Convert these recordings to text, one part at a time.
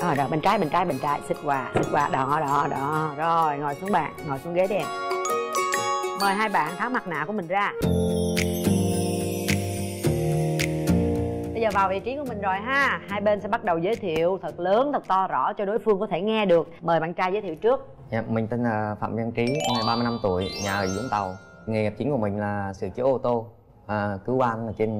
Ờ, rồi rồi bên trái bên trái bên trái. Xích qua xích qua đó đó đó rồi ngồi xuống bàn ngồi xuống ghế đi. Em mời hai bạn tháo mặt nạ của mình ra. Bây giờ vào vị trí của mình rồi ha. Hai bên sẽ bắt đầu giới thiệu thật lớn thật to rõ cho đối phương có thể nghe được. Mời bạn trai giới thiệu trước. Dạ, mình tên là Phạm Văn Trí, năm nay 35 tuổi, nhà ở Vũng Tàu. Nghề nghiệp chính của mình là sửa chữa ô tô, à, cứu quan ở trên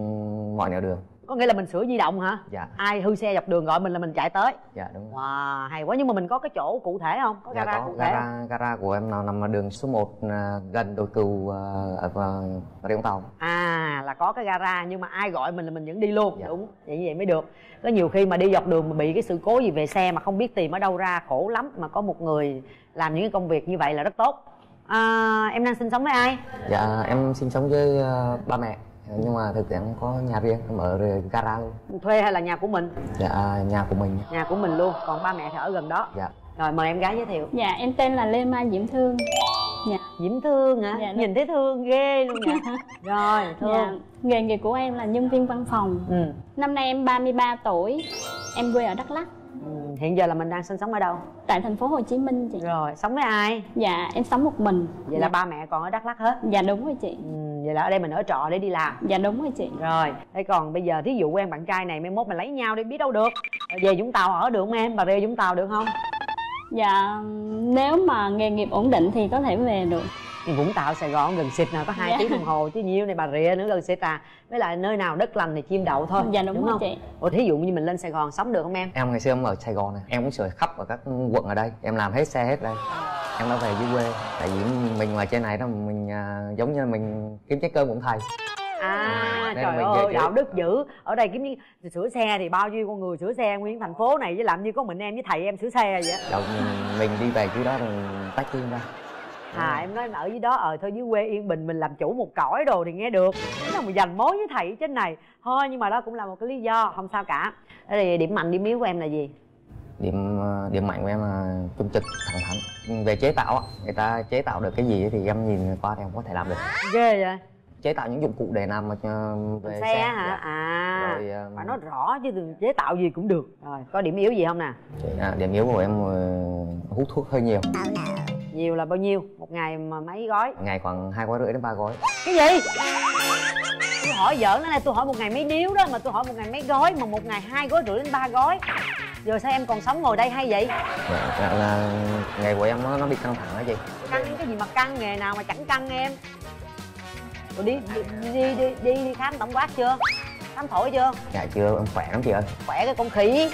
mọi nẻo đường có nghĩa là mình sửa di động hả? Dạ, ai hư xe dọc đường gọi mình là mình chạy tới. Dạ đúng rồi. wow hay quá. Nhưng mà mình có cái chỗ cụ thể không? Có Dạ gara có, cụ thể không? gara, gara của em là nằm ở đường số 1 à, gần đồi cừu à, ở à, Bà Rịa Vũng Tàu. à là có cái gara nhưng mà ai gọi mình là mình vẫn đi luôn. Dạ. đúng vậy như vậy mới được. Có nhiều khi mà đi dọc đường mà bị cái sự cố gì về xe mà không biết tìm ở đâu ra khổ lắm mà có một người làm những cái công việc như vậy là rất tốt. À, em đang sinh sống với ai? Dạ, em sinh sống với à, ba mẹ, nhưng mà thực tế em có nhà riêng, em ở gara luôn. thuê hay là nhà của mình? Dạ, nhà của mình. nhà của mình luôn còn ba mẹ thì ở gần đó. Dạ, rồi mời em gái giới thiệu. Dạ em tên là Lê Mai Diễm Thương. Dạ, diễm thương hả? Dạ, nhìn thấy thương ghê luôn nha rồi thương. Dạ Nghề nghiệp của em là nhân viên văn phòng. Ừ. Năm nay em 33 tuổi. Em quê ở Đắk Lắk ừ. hiện giờ là mình đang sinh sống ở đâu? Tại thành phố Hồ Chí Minh chị. Rồi sống với ai? Dạ em sống một mình. Vậy là ba mẹ còn ở đắk lắk hết? Dạ đúng rồi chị. Ừ. vậy là ở đây mình ở trọ để đi làm. Dạ đúng rồi chị. Rồi thế còn bây giờ thí dụ quen bạn trai này mai mốt mình lấy nhau đi biết đâu được. Về vũng tàu ở được không em? Bà rịa vũng tàu được không? Dạ nếu mà nghề nghiệp ổn định thì có thể về được vũng tàu sài gòn gần xịt nào có hai Dạ. tiếng đồng hồ chứ nhiêu này bà rịa nữa gần xịt à với lại nơi nào đất lành thì chim đậu thôi Dạ đúng, rồi không chị ủa thí dụ như mình lên sài gòn sống được không em em ngày xưa em ở Sài Gòn này, em cũng sửa khắp ở các quận ở đây, em làm hết xe hết đây. Em đã về dưới quê, tại vì mình ngoài trên này đó mình à, giống như mình kiếm trái cơm cũng thầy. à Đây trời là mình ơi đạo đức dữ ở đây kiếm như sửa xe thì bao nhiêu con người sửa xe nguyên thành phố này với làm như có mình em với thầy em sửa xe vậy á. Đâu mình, mình đi về dưới đó rồi tách riêng ra. À. Em nói ở dưới đó ở thôi dưới quê yên bình mình làm chủ một cõi đồ thì nghe được. Thế nào mà dành mối với thầy trên này? Thôi nhưng mà đó cũng là một cái lý do không sao cả. Thế thì điểm mạnh điểm yếu của em là gì? Điểm à, điểm mạnh của em là trung trực thẳng thắn. Về chế tạo á, người ta chế tạo được cái gì thì em nhìn qua thì em có thể làm được. ghê vậy Chế tạo những dụng cụ để làm mà à, về xe, hả? Dạ. à Rồi, à, phải nói rõ chứ đừng chế tạo gì cũng được. Rồi có điểm yếu gì không nè? À, điểm yếu của em ờ, hút thuốc hơi nhiều. Nhiều là bao nhiêu? Một ngày mà mấy gói? Ngày khoảng hai gói rưỡi đến ba gói. Cái gì? Tôi hỏi giỡn nó này tôi hỏi một ngày mấy điếu đó mà tôi hỏi một ngày mấy gói mà một ngày hai gói rưỡi đến ba gói. Giờ sao em còn sống ngồi đây hay vậy? Dạ, dạ, là ngày của em nó, nó bị căng thẳng đó chị. Căng cái gì mà căng nghề nào mà chẳng căng em Ủa đi đi, đi đi đi đi khám tổng quát chưa? Khám phổi chưa? Dạ chưa em khỏe lắm chị ơi. Khỏe cái con khỉ.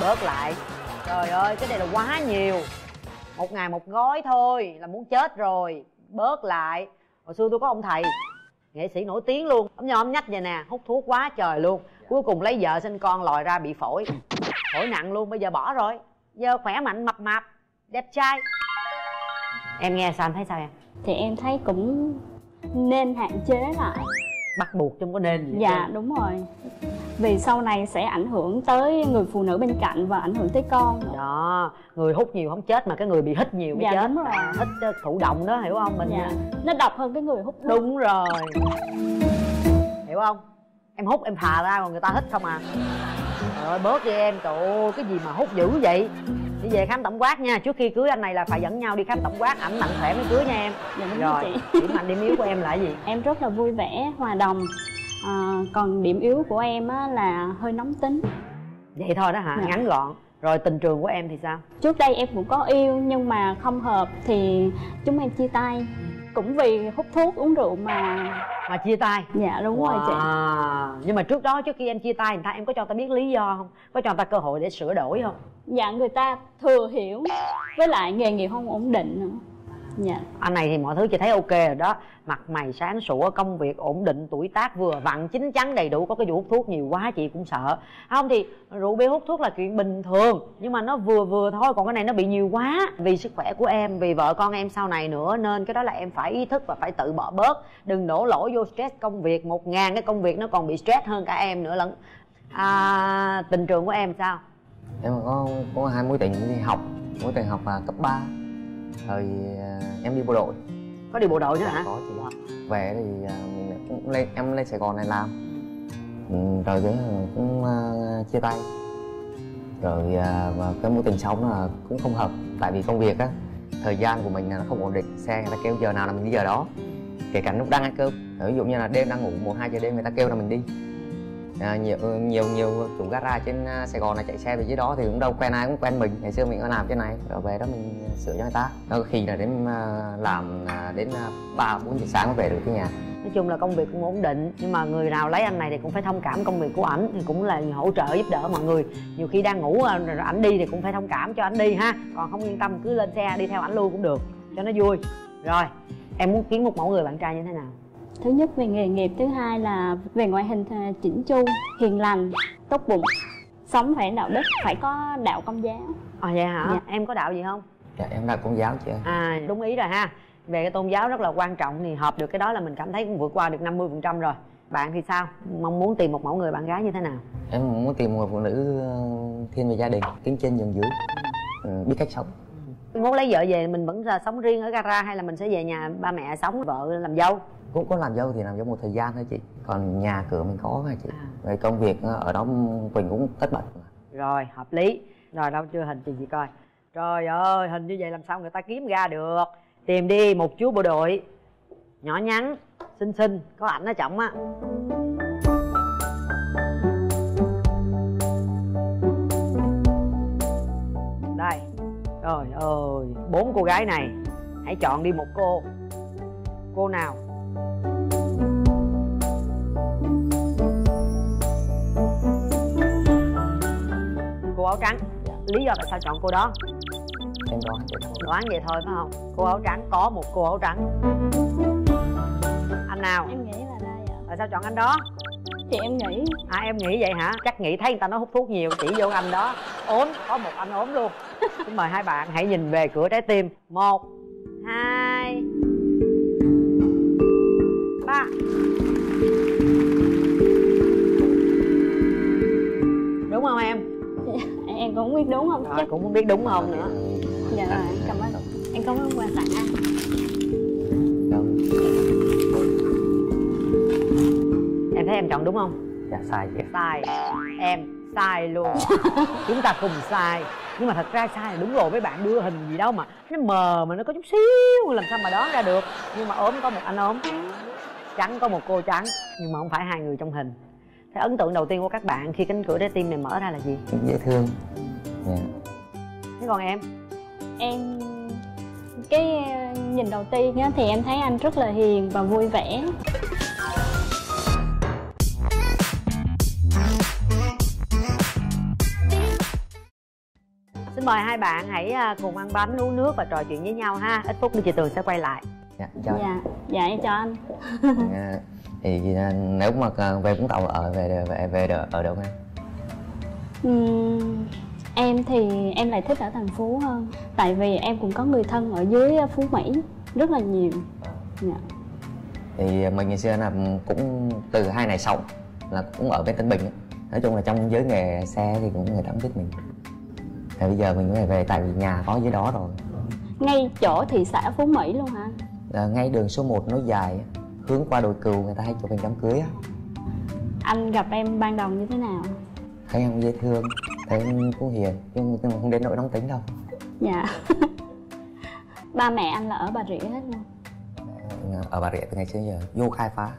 Bớt lại. Trời ơi cái này là quá nhiều. Một ngày một gói thôi là muốn chết rồi. Bớt lại. Hồi xưa tôi có ông thầy nghệ sĩ nổi tiếng luôn. Ông nhom nhách vậy nè hút thuốc quá trời luôn. Cuối cùng lấy vợ sinh con lòi ra bị phổi. Phổi nặng luôn bây giờ bỏ rồi. Giờ khỏe mạnh mập mạp đẹp trai. Em nghe sao em thấy sao em? Thì em thấy cũng nên hạn chế lại. Bắt buộc chứ không có nên gì hết Dạ trơn. đúng rồi. Vì sau này sẽ ảnh hưởng tới người phụ nữ bên cạnh và ảnh hưởng tới con đó người hút nhiều không chết mà cái người bị hít nhiều mới Dạ, chết. đúng rồi. hít ờ, thụ động đó hiểu không? Mình Dạ. Nó độc hơn cái người hút thuốc. Đúng rồi. Hiểu không? Em hút em thà ra còn người ta hít không à. Trời ơi bớt đi em trời ơi cái gì mà hút dữ vậy đi về khám tổng quát nha. Trước khi cưới anh này là phải dẫn nhau đi khám tổng quát. Ảnh mạnh khỏe mới cưới nha em. Dạ đúng rồi chị. điểm mạnh điểm yếu của em là gì? Em rất là vui vẻ, hòa đồng. À, Còn điểm yếu của em á, là hơi nóng tính. Vậy thôi đó hả? Dạ. ngắn gọn. Rồi tình trường của em thì sao? Trước đây em cũng có yêu nhưng mà không hợp thì chúng em chia tay Cũng vì hút thuốc uống rượu mà mà chia tay. Dạ đúng rồi chị. Wow. nhưng mà trước đó trước khi em chia tay người ta em có cho ta biết lý do không? Có cho người ta cơ hội để sửa đổi không? Dạ người ta thừa hiểu Với lại nghề nghiệp không ổn định nữa Dạ. Anh này thì mọi thứ chị thấy ok rồi đó. Mặt mày sáng sủa công việc ổn định tuổi tác vừa vặn chín chắn đầy đủ có cái vụ hút thuốc nhiều quá chị cũng sợ. Không thì rượu bia hút thuốc là chuyện bình thường nhưng mà nó vừa vừa thôi còn cái này nó bị nhiều quá. Vì sức khỏe của em vì vợ con em sau này nữa nên cái đó là em phải ý thức và phải tự bỏ bớt. Đừng đổ lỗi vô stress công việc một ngàn cái công việc nó còn bị stress hơn cả em nữa lẫn à, tình trường của em sao? Em có có hai mối tình đi học. Mối tình học là cấp 3 rồi à, em đi bộ đội. Có đi bộ đội nữa hả? Có chị. Về thì à, mình cũng lên em lên Sài Gòn này làm. Ừ, rồi cái cũng à, chia tay. Rồi và cái mối tình sống là cũng không hợp. Tại vì công việc á thời gian của mình là nó không ổn định. Xe người ta kêu giờ nào là mình đi giờ đó. Kể cả lúc đang ăn cơm. Ví dụ như là đêm đang ngủ một hai giờ đêm người ta kêu là mình đi à, nhiều nhiều nhiều chủ gara trên à, Sài Gòn là chạy xe về dưới đó thì cũng đâu quen ai cũng quen mình. Ngày xưa mình có làm trên này rồi về đó mình à, sửa cho người ta. Nó khi là đến à, làm đến ba bốn giờ sáng mới về được cái nhà. Nói chung là công việc cũng ổn định nhưng mà người nào lấy anh này thì cũng phải thông cảm công việc của ảnh thì cũng là hỗ trợ giúp đỡ mọi người. Nhiều khi đang ngủ rồi ảnh đi thì cũng phải thông cảm cho ảnh đi ha. Còn không yên tâm cứ lên xe đi theo ảnh luôn cũng được cho nó vui. Rồi em muốn kiếm một mẫu người bạn trai như thế nào? Thứ nhất về nghề nghiệp thứ hai là về ngoại hình à, chỉnh chu hiền lành tốt bụng. Sống phải đạo đức phải có đạo công giáo. À vậy hả? Dạ. em có đạo gì không? Dạ, em là công giáo chị ơi. À đúng ý rồi ha. Về cái tôn giáo rất là quan trọng thì hợp được cái đó là mình cảm thấy cũng vượt qua được 50% rồi. Bạn thì sao? Mong muốn tìm một mẫu người bạn gái như thế nào? Em muốn tìm một phụ nữ ờ, thiên về gia đình kính trên nhường dưới ừ, biết cách sống. Muốn lấy vợ về mình vẫn là sống riêng ở gara hay là mình sẽ về nhà ba mẹ sống vợ làm dâu cũng có làm dâu thì làm dâu một thời gian thôi chị. Còn nhà cửa mình có mà chị. À. về công việc ờ, ở đó quỳnh cũng tất bật rồi hợp lý. Rồi đâu chưa hình chị chị coi. Trời ơi hình như vậy làm sao người ta kiếm ra được? Tìm đi một chú bộ đội. Nhỏ nhắn xinh xinh có ảnh ở trọng á. Đây trời ơi bốn cô gái này. Hãy chọn đi một cô. Cô nào áo trắng. Lý do tại sao chọn cô đó? Em đoán vậy thôi. Đoán vậy thôi phải không? Cô áo trắng có một cô áo trắng. Anh nào? Em nghĩ là đây ạ. Tại sao chọn anh đó? Thì em nghĩ. À em nghĩ vậy hả? Chắc nghĩ thấy người ta nói hút thuốc nhiều chỉ vô anh đó. Ốm có một anh ốm luôn. Xin mời hai bạn hãy nhìn về cửa trái tim. Một hai cũng không biết đúng không? Chắc cũng không biết đúng không nữa. Dạ rồi cảm ơn. Em cảm ơn quà tặng anh. Em thấy em chọn đúng không? Dạ sai chị. Sai. Em sai luôn. Chúng ta cùng sai. Nhưng mà thật ra sai là đúng rồi mấy bạn đưa hình gì đâu mà. Nó mờ mà nó có chút xíu làm sao mà đoán ra được. Nhưng mà ốm có một anh ốm. Trắng có một cô trắng. Nhưng mà không phải hai người trong hình. Thế ấn tượng đầu tiên của các bạn khi cánh cửa trái tim này mở ra là gì? Dễ thương dạ. thế còn em? Em cái ờ, nhìn đầu tiên á, thì em thấy anh rất là hiền và vui vẻ. Xin mời hai bạn hãy à, cùng ăn bánh uống nước và trò chuyện với nhau ha. Ít phút nữa chị tường sẽ quay lại. Dạ chào dạ dạ em chào anh. Dạ. thì à, nếu mà à, về vũng tàu ở về về về đợ- ở đâu em? Ừm, em thì em lại thích ở thành phố hơn. Tại vì em cũng có người thân ở dưới ờ, phú mỹ rất là nhiều. Dạ. thì mình ngày xưa là cũng từ hai này sống là cũng ở bên Tân Bình nói chung là trong giới nghề xe thì cũng người ta cũng thích mình. Thì bây giờ mình phải về tại vì nhà có dưới đó rồi. Ngay chỗ thị xã phú mỹ luôn hả? À, ngay đường số 1 nối dài hướng qua đồi cừu người ta hay chụp hình đám cưới á. Anh gặp em ban đầu như thế nào? Thấy em dễ thương em cũng hiền nhưng mà không đến nỗi nóng tính đâu. Dạ. Ba mẹ anh là ở bà rịa hết luôn ở bà rịa từ ngày xưa giờ vô khai phá.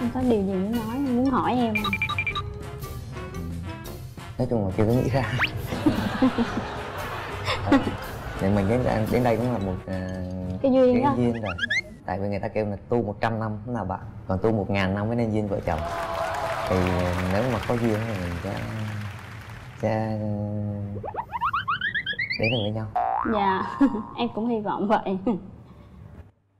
Anh có điều gì muốn nói muốn hỏi em không? nói chung là chưa có nghĩ ra. Ờ, thì mình đến đến đây cũng là một à, cái duyên cái đó. duyên rồi tại vì người ta kêu là tu 100 năm mới là bạn còn tu một ngàn năm mới nên duyên vợ chồng. Thì nếu mà có duyên thì mình sẽ sẽ đến được với nhau. Dạ em cũng hy vọng vậy.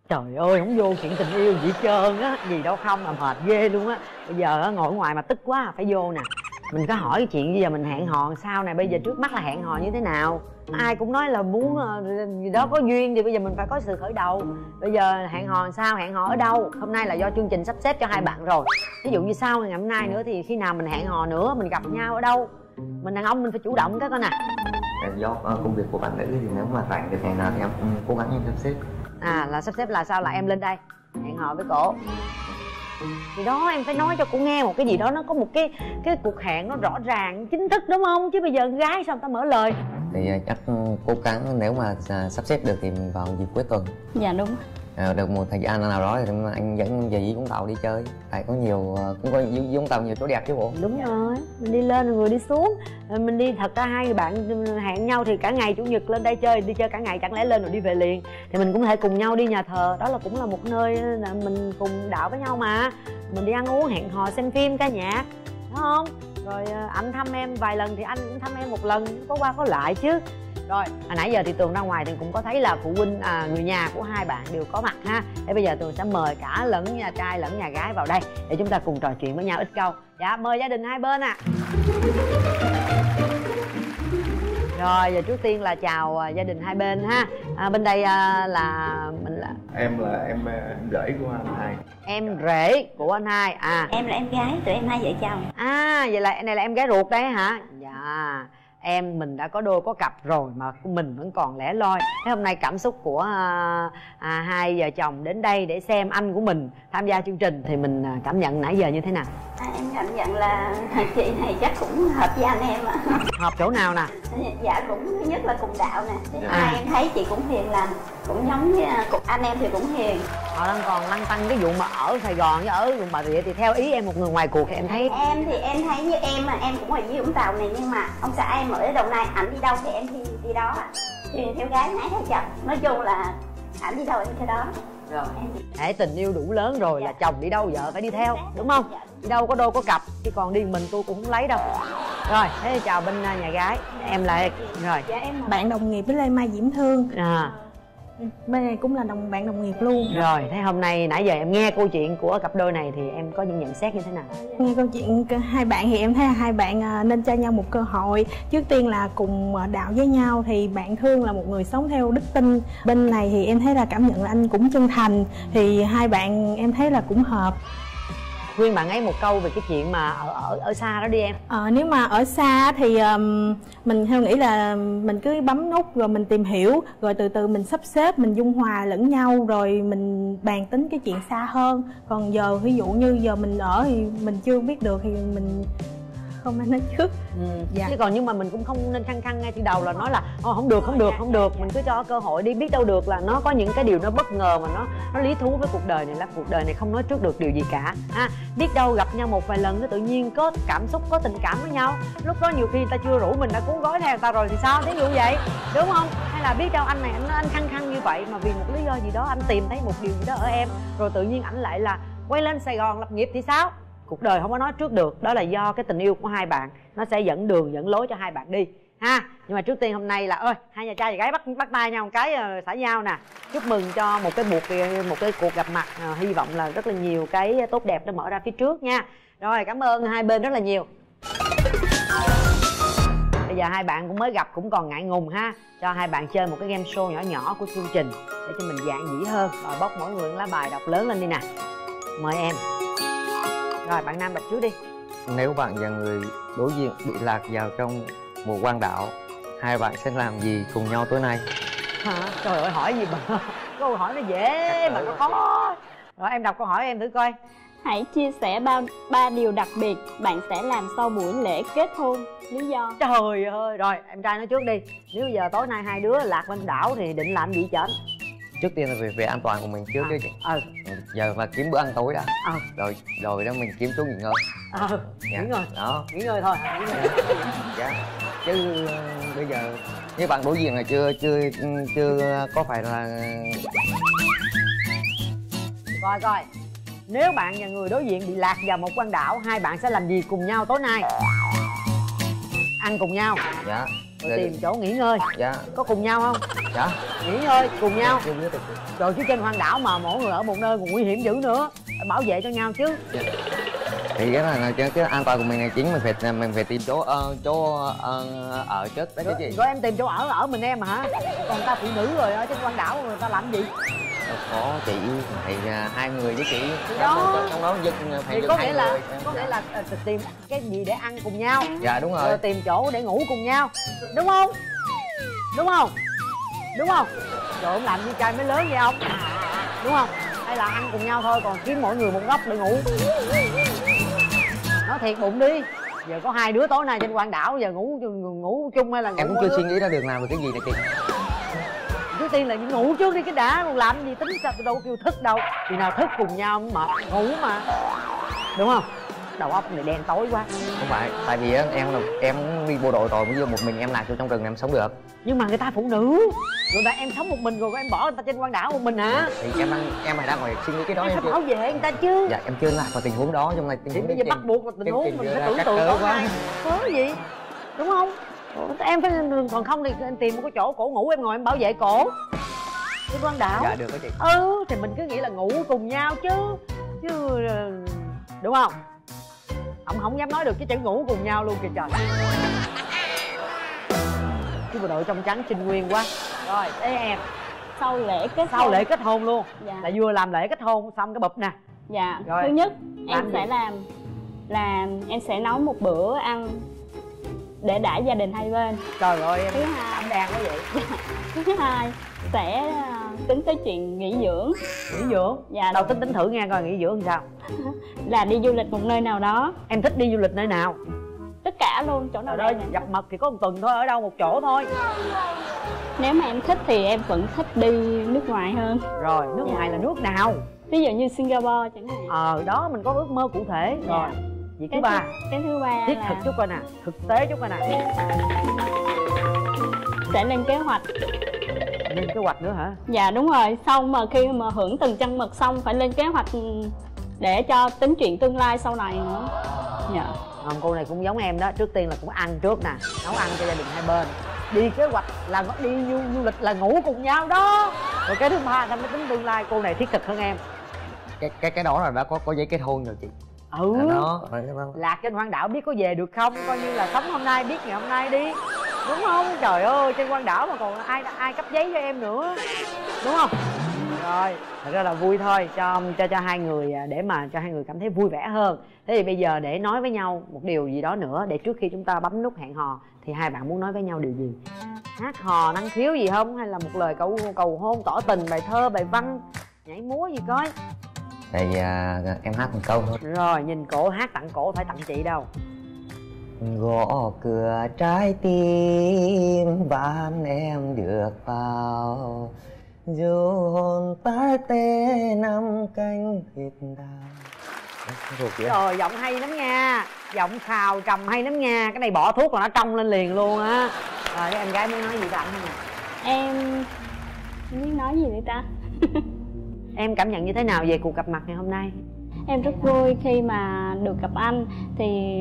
Trời ơi không vô chuyện tình yêu gì trơn á gì đâu không là mệt ghê luôn á. Bây giờ á, ngồi ngoài mà tức quá phải vô nè mình có hỏi chuyện bây giờ mình hẹn hò sao này bây giờ trước mắt là hẹn hò như thế nào? Ai cũng nói là muốn ờ, gì đó có duyên thì bây giờ mình phải có sự khởi đầu. Bây giờ hẹn hò sao hẹn hò ở đâu? Hôm nay là do chương trình sắp xếp cho hai bạn rồi. Ví dụ như sau ngày hôm nay nữa thì khi nào mình hẹn hò nữa mình gặp nhau ở đâu? Mình đàn ông mình phải chủ động cái con nè do ờ, công việc của bạn nữ thì nếu mà rảnh được ngày nào thì em cũng cố gắng em sắp xếp. À là sắp xếp là sao? Là em lên đây hẹn hò với cổ thì đó em phải nói cho cô nghe một cái gì đó nó có một cái cái cuộc hẹn nó rõ ràng chính thức đúng không? Chứ bây giờ con gái sao người ta mở lời? Thì à, chắc cố gắng nếu mà à, sắp xếp được thì mình vào dịp cuối tuần. Dạ đúng à, được một thời gian nào đó thì anh dẫn về với vũng tàu đi chơi. Tại có nhiều ờ, cũng có vũng tàu nhiều chỗ đẹp chứ bộ. Đúng rồi mình đi lên rồi người đi xuống ờ, mình đi thật ra hai người bạn hẹn nhau thì cả ngày chủ nhật lên đây chơi đi chơi cả ngày chẳng lẽ lên rồi đi về liền. Thì mình cũng thể cùng nhau đi nhà thờ đó là cũng là một nơi là mình cùng đạo với nhau mà. Mình đi ăn uống hẹn hò xem phim ca nhạc đúng không? Rồi anh thăm em vài lần thì anh cũng thăm em một lần có qua có lại chứ rồi hồi nãy giờ thì tường ra ngoài thì cũng có thấy là phụ huynh à, người nhà của hai bạn đều có mặt ha. Thế bây giờ tường sẽ mời cả lẫn nhà trai lẫn nhà gái vào đây để chúng ta cùng trò chuyện với nhau ít câu. Dạ mời gia đình hai bên ạ. Rồi giờ trước tiên là chào à, gia đình hai bên ha. À, bên đây à, là mình là em là em em rể của anh hai. Em rể của anh hai à. Em là em gái tụi em hai vợ chồng. À vậy là này là em gái ruột đấy hả? Dạ em mình đã có đôi có cặp rồi mà mình vẫn còn lẻ loi. Thế hôm nay cảm xúc của à, à, hai vợ chồng đến đây để xem anh của mình tham gia chương trình thì mình à, cảm nhận nãy giờ như thế nào? À, em cảm nhận là chị này chắc cũng hợp với anh em ạ. Hợp chỗ nào nè? Dạ cũng thứ nhất là cùng đạo nè. Thứ À. hai em thấy chị cũng hiền lành cũng giống như cùng anh em thì cũng hiền. Họ đang còn lăn tăn cái vụ mà ở sài gòn với ở vùng bà rịa thì theo ý em một người ngoài cuộc thì em thấy em thì em thấy như em mà em cũng ở dưới vũng tàu này nhưng mà ông xã em ở đồng nai ảnh đi đâu thì em đi đi đó ạ. Thì theo gái nãy theo chồng nói chung là ảnh đi đâu em theo đó rồi hãy tình yêu đủ lớn rồi là Dạ. chồng đi đâu vợ phải đi theo đúng không Dạ. đi đâu có đôi có cặp chứ còn đi mình tôi cũng không lấy đâu rồi thế chào bên à, nhà gái em lại rồi dạ em bạn đồng nghiệp với Lê Mai Diễm Thương à bên này cũng là đồng bạn đồng nghiệp luôn. Rồi thế hôm nay nãy giờ em nghe câu chuyện của cặp đôi này thì em có những nhận xét như thế nào? Nghe câu chuyện hai bạn thì em thấy là hai bạn à, nên cho nhau một cơ hội. Trước tiên là cùng à, đạo với nhau thì bạn thương là một người sống theo đức tin. Bên này thì em thấy là cảm nhận là anh cũng chân thành. Thì hai bạn em thấy là cũng hợp khuyên bạn ấy một câu về cái chuyện mà ở ở ở xa đó đi em. Ờ, nếu mà ở xa thì um, mình theo nghĩ là mình cứ bấm nút rồi mình tìm hiểu rồi từ từ mình sắp xếp mình dung hòa lẫn nhau rồi mình bàn tính cái chuyện xa hơn. Còn giờ ví dụ như giờ mình ở thì mình chưa biết được thì mình không nên nói trước. Ừ. Dạ. chứ còn nhưng mà mình cũng không nên khăng khăng ngay từ đầu là nói là Ồ, không được không được không được. Mình cứ cho cơ hội đi biết đâu được là nó có những cái điều nó bất ngờ mà nó nó lý thú với cuộc đời này là cuộc đời này không nói trước được điều gì cả. Ha biết đâu gặp nhau một vài lần nó tự nhiên có cảm xúc có tình cảm với nhau. Lúc đó nhiều khi người ta chưa rủ mình đã cuốn gói theo người ta rồi thì sao? Thí dụ vậy đúng không? Hay là biết đâu anh này anh anh khăng khăng như vậy mà vì một lý do gì đó anh tìm thấy một điều gì đó ở em rồi tự nhiên ảnh lại là quay lên sài gòn lập nghiệp thì sao cuộc đời không có nói trước được. Đó là do cái tình yêu của hai bạn nó sẽ dẫn đường dẫn lối cho hai bạn đi. Ha nhưng mà trước tiên hôm nay là ơi hai nhà trai và gái bắt bắt tay nhau một cái ờ, xả nhau nè. Chúc mừng cho một cái buộc ờ, một cái cuộc gặp mặt Ờ, hy vọng là rất là nhiều cái tốt đẹp nó mở ra phía trước nha. Rồi cảm ơn hai bên rất là nhiều. Bây giờ hai bạn cũng mới gặp cũng còn ngại ngùng ha. Cho hai bạn chơi một cái game show nhỏ nhỏ của chương trình để cho mình dạng dĩ hơn. Rồi bóc mỗi người lá bài đọc lớn lên đi nè. Mời em rồi bạn nam đọc trước đi. Nếu bạn và người đối diện bị lạc vào trong một quan đảo hai bạn sẽ làm gì cùng nhau tối nay? Hả? Trời ơi hỏi gì mà? Câu hỏi nó dễ mà nó khó. Rồi em đọc câu hỏi em thử coi. Hãy chia sẻ ba, ba điều đặc biệt bạn sẽ làm sau buổi lễ kết hôn. Lý do? trời ơi rồi em trai nói trước đi. Nếu giờ tối nay hai đứa lạc bên đảo thì định làm gì chết trước tiên là về về an toàn của mình trước chứ chị. ờ giờ mà kiếm bữa ăn tối đã. Ờ rồi rồi đó mình kiếm chỗ nghỉ ngơi. Ờ nghỉ ngơi. Đó. Nghỉ ngơi thôi nghỉ ngơi. Dạ. Chứ ờ, bây giờ như bạn đối diện là chưa chưa chưa có phải là coi coi nếu bạn và người đối diện bị lạc vào một quan đảo hai bạn sẽ làm gì cùng nhau tối nay? Ăn cùng nhau. Dạ rồi tìm chỗ nghỉ ngơi. Dạ. Có cùng nhau không? Dạ. Nghỉ ngơi cùng nhau. Được rồi chứ trên hoang đảo mà mỗi người ở một nơi còn nguy hiểm dữ nữa. Phải bảo vệ cho nhau chứ thì cái là cái, cái an toàn của mình là chính mình phải mình phải tìm chỗ ờ, chỗ ờ, ở trước. Đó chứ rồi, chị. rồi em tìm chỗ ở ở mình em hả? Còn ta phụ nữ rồi ở trên quan đảo người ta làm gì? Đâu có chị phải hai người với chị. Đó. trong đó dừng phải thì dừng có nghĩa là người. có nghĩa là tìm cái gì để ăn cùng nhau. Dạ đúng rồi. Rồi tìm chỗ để ngủ cùng nhau. Đúng không? Đúng không? Đúng không? Trời ông làm như trai mới lớn vậy không đúng không? Hay là ăn cùng nhau thôi còn kiếm mỗi người một góc để ngủ nói thiệt bụng đi. Giờ có hai đứa tối nay trên quan đảo giờ ngủ ngủ chung hay là ngủ em cũng chưa suy nghĩ ra được nào về cái gì này chị trước tiên là ngủ trước đi cái đã còn làm gì tính sao đâu kêu thức đâu. Khi nào thức cùng nhau mệt ngủ mà. Đúng không đầu óc này đen tối quá. Không phải tại vì á em là em đi bộ đội rồi bây giờ một mình em lạc vô trong rừng em sống được. Nhưng mà người ta phụ nữ. Rồi đã em sống một mình rồi em bỏ người ta trên quan đảo một mình hả? Thì em đang em phải đang ngồi suy nghĩ cái đó em em phải bảo vệ người ta chứ. Dạ em chưa lạc vào tình huống đó trong này tình huống bây giờ bắt buộc là tình huống mình phải tưởng tượng cớ có quá. có gì? Đúng không? Em phải còn không thì em tìm một cái chỗ cổ ngủ em ngồi em bảo vệ cổ. Trên quan đảo. Dạ được đó chị. Ừ thì mình cứ nghĩ là ngủ cùng nhau chứ. Chứ ờ, đúng không ông không dám nói được cái chữ ngủ cùng nhau luôn kìa trời. Cái bộ đội trong trắng trinh nguyên quá. Rồi thế em. Sau lễ kết sau hôn- lễ kết hôn luôn. Dạ. Là vừa làm lễ kết hôn xong cái bụp nè. Dạ. Rồi. thứ nhất Làm em sẽ gì? làm là em sẽ nấu một bữa ăn để đãi gia đình hai bên. Trời ơi em thứ hai em đang quá vậy. Thứ hai sẽ à, tính tới chuyện nghỉ dưỡng. Nghỉ dưỡng? Dạ. Đâu tính tính thử nghe coi nghỉ dưỡng làm sao. Là đi du lịch một nơi nào đó. Em thích đi du lịch nơi nào? Tất cả luôn chỗ nào đây gặp mật thì có một tuần thôi ở đâu một chỗ thôi. Nếu mà em thích thì em vẫn thích đi nước ngoài hơn. Rồi nước Dạ. ngoài là nước nào? Ví dụ như Singapore chẳng hạn. Ờ đó mình có ước mơ cụ thể. Dạ. rồi gì thứ ba. cái thứ ba thiết là thực chút coi nè thực tế chút coi nè. Sẽ lên kế hoạch lên kế hoạch nữa hả? Dạ đúng rồi. Xong mà khi mà hưởng từng chân mật xong phải lên kế hoạch ừ, để cho tính chuyện tương lai sau này nữa. Dạ. Không cô này cũng giống em đó. Trước tiên là cũng ăn trước nè. Nấu ăn cho gia đình hai bên. Đi kế hoạch là đi du, du lịch là ngủ cùng nhau đó. Rồi cái thứ ba là mới tính tương lai. Cô này thiết thực hơn em. Cái cái cái đó là đã có có giấy kết hôn rồi chị. Ừ. Nó- lạc trên hoang đảo biết có về được không? Coi như là sống hôm nay biết ngày hôm nay đi đúng không? Trời ơi trên hoang đảo mà còn ai ai cấp giấy cho em nữa. Đúng không? Rồi thật ra là vui thôi cho cho cho hai người à, để mà cho hai người cảm thấy vui vẻ hơn. Thế thì bây giờ để nói với nhau một điều gì đó nữa để trước khi chúng ta bấm nút hẹn hò thì hai bạn muốn nói với nhau điều gì? Hát hò năng khiếu gì không? Hay là một lời cầu cầu hôn tỏ tình bài thơ bài văn nhảy múa gì coi? Thì à, em hát một câu thôi. Rồi nhìn cổ hát tặng cổ phải tặng chị đâu gõ cửa trái tim van em được vào. Dù hồn ta tê năm canh huyệt đào. Trời giọng hay lắm nha. Giọng khào trầm hay lắm nha. Cái này bỏ thuốc là nó trong lên liền luôn á. Rồi cái em gái muốn nói gì anh không nè em biết nói gì nữa ta? Em cảm nhận như thế nào về cuộc gặp mặt ngày hôm nay? Em rất vui khi mà được gặp anh. Thì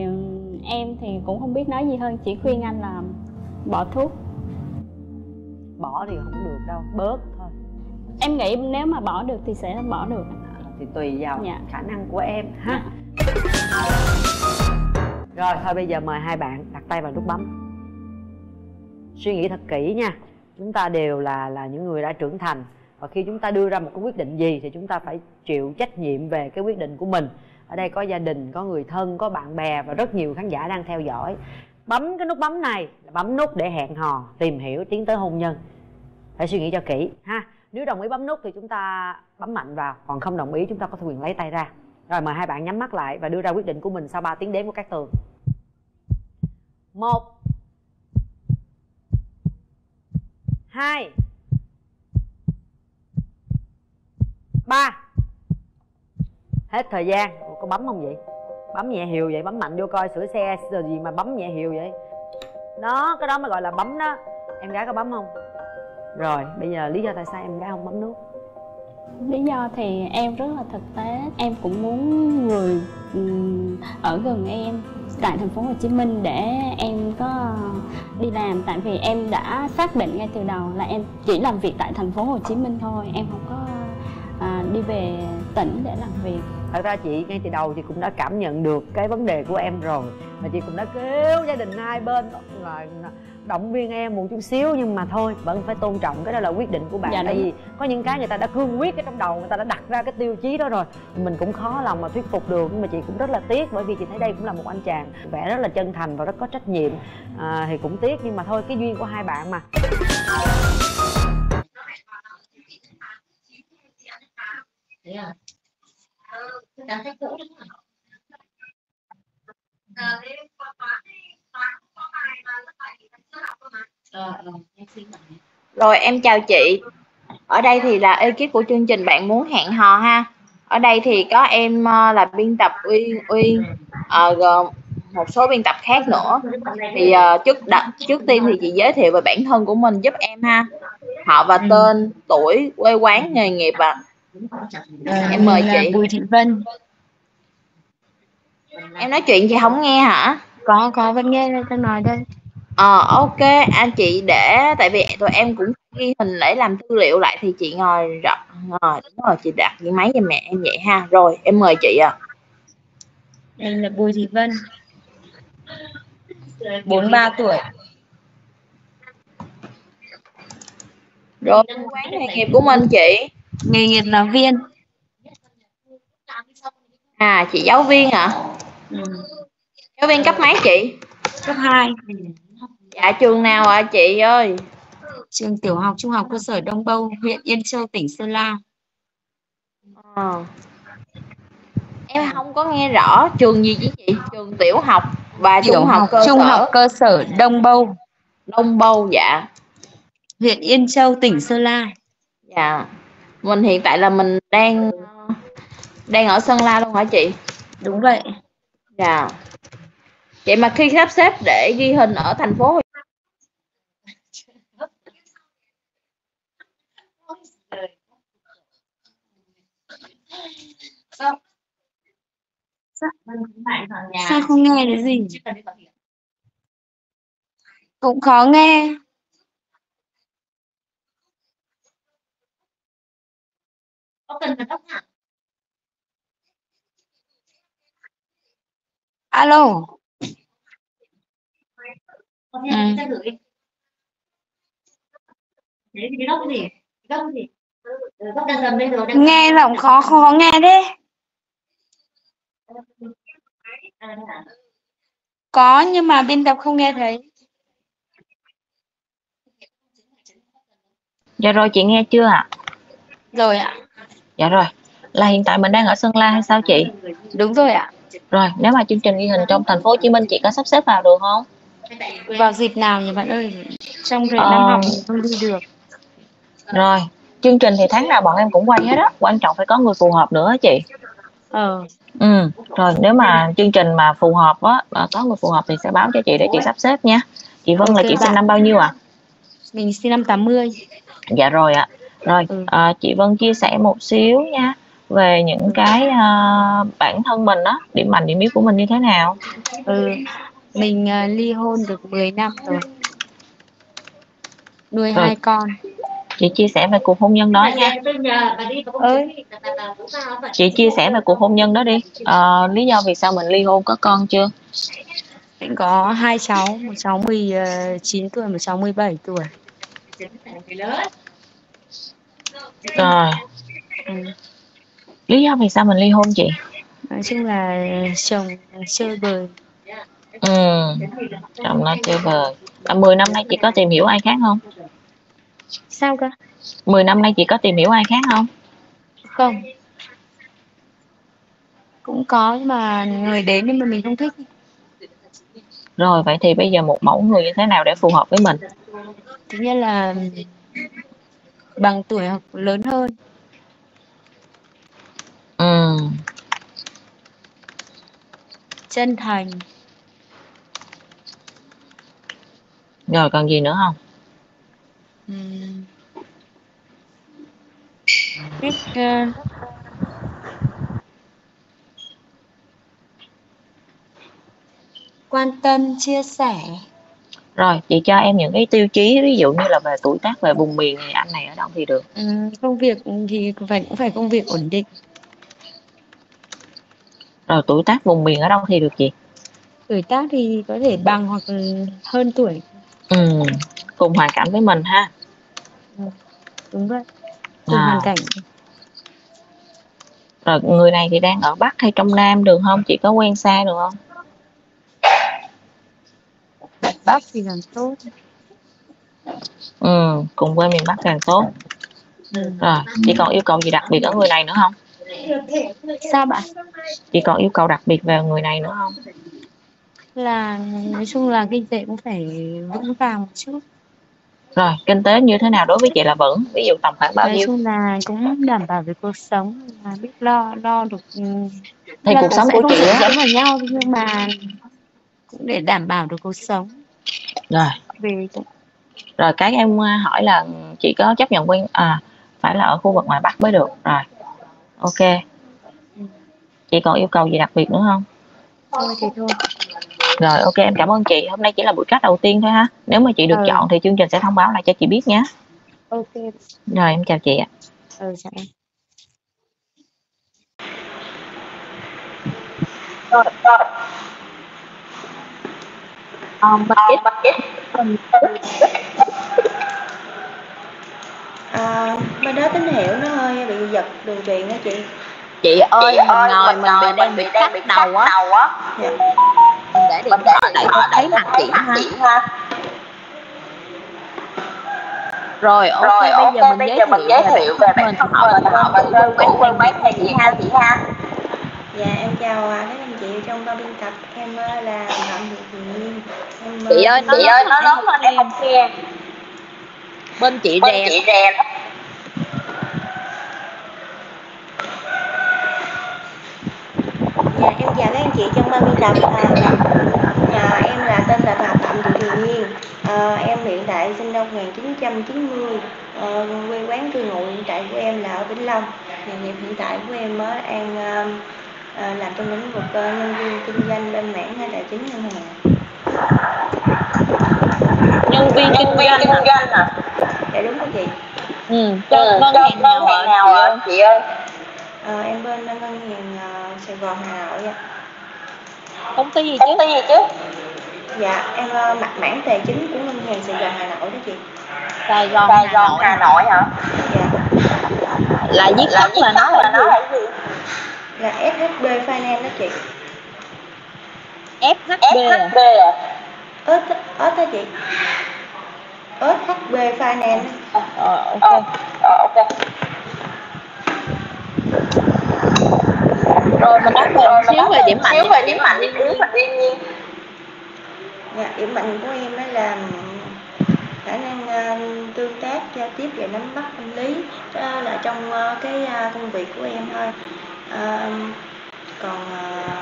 em thì cũng không biết nói gì hơn chỉ khuyên anh là bỏ thuốc. Bỏ thì không được đâu Bớt thôi. Em nghĩ nếu mà bỏ được thì sẽ bỏ được. Thì tùy vào Dạ. khả năng của em ha? Rồi thôi bây giờ mời hai bạn đặt tay vào nút bấm. Suy nghĩ thật kỹ nha. Chúng ta đều là là những người đã trưởng thành Và khi chúng ta đưa ra một cái quyết định gì Thì chúng ta phải chịu trách nhiệm về cái quyết định của mình ở đây có gia đình, có người thân, có bạn bè Và rất nhiều khán giả đang theo dõi. Bấm cái nút bấm này là bấm nút để hẹn hò Tìm hiểu tiến tới hôn nhân. Phải suy nghĩ cho kỹ ha. Nếu đồng ý bấm nút thì chúng ta bấm mạnh vào Còn không đồng ý chúng ta có quyền lấy tay ra. Rồi mời hai bạn nhắm mắt lại Và đưa ra quyết định của mình sau 3 tiếng đếm của các tường. Một hai ba hết thời gian. Ủa, có bấm không vậy? Bấm nhẹ hiệu vậy bấm mạnh vô coi sửa xe rồi gì mà bấm nhẹ hiệu vậy? Đó cái đó mới gọi là bấm đó. Em gái có bấm không? Rồi bây giờ lý do tại sao em gái không bấm nút lý do thì em rất là thực tế. Em cũng muốn người ừ, ở gần em tại thành phố Hồ Chí Minh để em có đi làm. Tại vì em đã xác định ngay từ đầu là em chỉ làm việc tại thành phố Hồ Chí Minh thôi. Em không có à, đi về tỉnh để làm việc thật ra chị ngay từ đầu chị cũng đã cảm nhận được cái vấn đề của em rồi. Và chị cũng đã kêu gia đình hai bên là động viên em một chút xíu nhưng mà thôi vẫn phải tôn trọng. Cái đó là quyết định của bạn. Dạ, tại vì có những cái người ta đã cương quyết cái trong đầu người ta đã đặt ra cái tiêu chí đó rồi. Mình cũng khó lòng mà thuyết phục được nhưng mà chị cũng rất là tiếc bởi vì chị thấy đây cũng là một anh chàng vẻ rất là chân thành và rất có trách nhiệm. À, thì cũng tiếc nhưng mà thôi cái duyên của hai bạn mà. À? Ừ, đáng sách cũ đúng không? Ờ, thế toán thì toán có bài mà lớp bảy thì phải chưa học cơ mà. Ờ, ờ, em xin bạn. Rồi em chào chị. Ở đây thì là ekip của chương trình bạn muốn hẹn hò ha. Ở đây thì có em ờ, là biên tập Uyên Uyên ờ, gồm một số biên tập khác nữa. Thì ờ, trước đặt trước tiên thì chị giới thiệu về bản thân của mình giúp em ha. Họ và tên, tuổi, quê quán, nghề nghiệp Em mời chị. Bùi Thị Vân. Em nói chuyện chị không nghe hả? có có vẫn nghe đây tôi nói đây Ờ ok anh chị để tại vì tụi em cũng ghi hình để làm tư liệu lại thì chị ngồi rộng ngồi đúng rồi chị đặt cái máy cho mẹ em vậy ha. Rồi em mời chị ạ. Đây là Bùi Thị Vân 43 tuổi. Rồi quán nghề nghiệp của mình chị nghề nghiệp giáo viên? À chị giáo viên ạ ừ. giáo viên cấp mấy chị? Cấp 2 dạ trường nào ạ chị ơi? Trường tiểu học trung học cơ sở Đông Bâu huyện Yên Châu tỉnh Sơn La. Ờ. em không có nghe rõ trường gì chứ chị? Trường tiểu học và tiểu trung học cơ trung sở. học cơ sở Đông Bâu. Đông Bâu dạ. Huyện Yên Châu tỉnh Sơn La. Dạ mình hiện tại là mình đang đang ở Sơn La luôn hả chị? Đúng vậy. Dạ. Vậy mà khi sắp xếp để ghi hình ở thành phố Hồ sao không nghe được gì? Cũng khó nghe cần phải tóc hả? alo Có thể Ừ. gửi. Thế thì cái gì? Gì? Đang- nghe giọng khó khó nghe đấy À, đây hả? có nhưng mà biên tập không nghe thấy Dạ rồi chị nghe chưa ạ? rồi ạ Dạ rồi. Là hiện tại mình đang ở Sơn La hay sao chị? đúng rồi ạ Rồi, nếu mà chương trình ghi hình trong thành phố Hồ Chí Minh chị có sắp xếp vào được không? vào dịp nào nhỉ bạn ơi trong Ờ. năm học mình không đi được Rồi, chương trình thì tháng nào bọn em cũng quay hết á, quan trọng phải có người phù hợp nữa chị. ờ Ừ, rồi nếu mà chương trình mà phù hợp á, có người phù hợp thì sẽ báo cho chị để chị sắp xếp nha. Chị Vân là chị sinh năm bao nhiêu ạ? mình sinh năm 80 Dạ rồi ạ. Rồi, Ừ. à, chị Vân chia sẻ một xíu nha về những cái à, bản thân mình á, điểm mạnh điểm yếu của mình như thế nào. ừ mình à, ly hôn được 10 năm rồi nuôi Rồi. hai con Chị chia sẻ về cuộc hôn nhân đó nha. Vậy? Chị chia sẻ về cuộc hôn nhân đó đi. Ờ, lý do vì sao mình ly hôn có con chưa? mình có hai cháu một cháu 19 tuổi một cháu 17 tuổi. Rồi, ừ. lý do vì sao mình ly hôn chị? nói chung là chồng chơi bời Ừ, chồng nó chơi bời. À, 10 năm nay chị có tìm hiểu ai khác không? sao cơ 10 năm nay chị có tìm hiểu ai khác không? không cũng có nhưng mà người đến nhưng mà mình không thích Rồi, vậy thì bây giờ một mẫu người như thế nào để phù hợp với mình? thứ nhất là bằng tuổi hoặc lớn hơn. Ừ, chân thành. Rồi còn gì nữa không? ừm, biết ờ, quan tâm chia sẻ Rồi, chị cho em những cái tiêu chí ví dụ như là về tuổi tác, về vùng miền thì anh này ở đâu thì được. Ừm, công việc thì phải cũng phải công việc ổn định Rồi tuổi tác vùng miền ở đâu thì được chị? tuổi tác thì có thể bằng hoặc hơn tuổi Ừ, cùng hoàn cảnh với mình ha. đúng vậy cùng À. hoàn cảnh Rồi người này thì đang ở Bắc hay trong Nam được không? Chị có quen xa được không? Bắc thì càng tốt. Ừ, cùng quê miền Bắc càng tốt. ừ. Rồi, chị còn yêu cầu gì đặc biệt ở người này nữa không? sao bạn? Chị còn yêu cầu đặc biệt về người này nữa không? Là nói chung là kinh tế cũng phải vững vàng một chút. Rồi kinh tế như thế nào đối với chị là vững? Ví dụ tầm khoảng bao nói nhiêu? chung là cũng đảm bảo được cuộc sống là biết lo lo được ừ, thì cuộc sống của chị dẫm vào nhau nhưng mà cũng để đảm bảo được cuộc sống rồi. Vì rồi cái em à, hỏi là chị có chấp nhận quen à phải là ở khu vực ngoài Bắc mới được. Rồi. Ok. Chị còn yêu cầu gì đặc biệt nữa không? Thôi thì thôi. Rồi ok em cảm ơn chị. Hôm nay chỉ là buổi chat đầu tiên thôi ha. Nếu mà chị được Ừ. chọn thì chương trình sẽ thông báo lại cho chị biết nhé. Ok. Rồi em chào chị ạ. Ừ chào em um, budget À, bên đó tín hiệu nó hơi bị giật đường truyền đó chị chị ơi mình ngồi mình bị đang bị cắt đầu á dạ. mình để điện thoại lại cho thấy mặt chị ha rồi ok bây giờ mình giới thiệu về bản thân mình họ đơn của quen mấy thầy chị ha chị ha dạ em chào à, các anh chị trong ban biên tập. Em à, là phạm thị Huyền em à, chị ơi nó chị lớn nó lớn lên em không nghe bên chị Bên rè chị đó. Dạ em chào các anh chị trong ban biên tập. À, à, em là tên là Phạm Phạm Thị Thùy Nhiên à, em hiện tại sinh năm 1990 à, quê quán cư ngụ hiện tại của em là ở Vĩnh Long. Nghề nghiệp hiện tại của em mới đang à, à, làm trong lĩnh vực à, nhân viên kinh doanh bên mảng à, tài chính ngân hàng? Nhân viên kinh doanh à? Dạ đúng rồi chị ừ cho ngân hàng nào ạ chị ơi? À, em bên à, ngân hàng à, Sài Gòn Hà Nội ạ. Công ty gì chứ? công ty gì chứ? Dạ em à, mặt mảng tài chính của ngân hàng Sài Gòn Hà Nội đó chị. Sài Gòn Sài Gòn Hà Nội hả? Dạ. Là viết tắt là nó là nó là gì là SHB Finance đó chị FHB à? ớt ớt đó chị SHB Finance Ờ, ok. ok rồi mình nói về một xíu về điểm mạnh xíu về điểm mạnh điểm điểm yếu nhiên dạ điểm mạnh của em là khả năng ờ, tương tác giao tiếp và nắm bắt tâm lý đó là trong ờ, cái ờ, công việc của em thôi Ờ, còn ờ,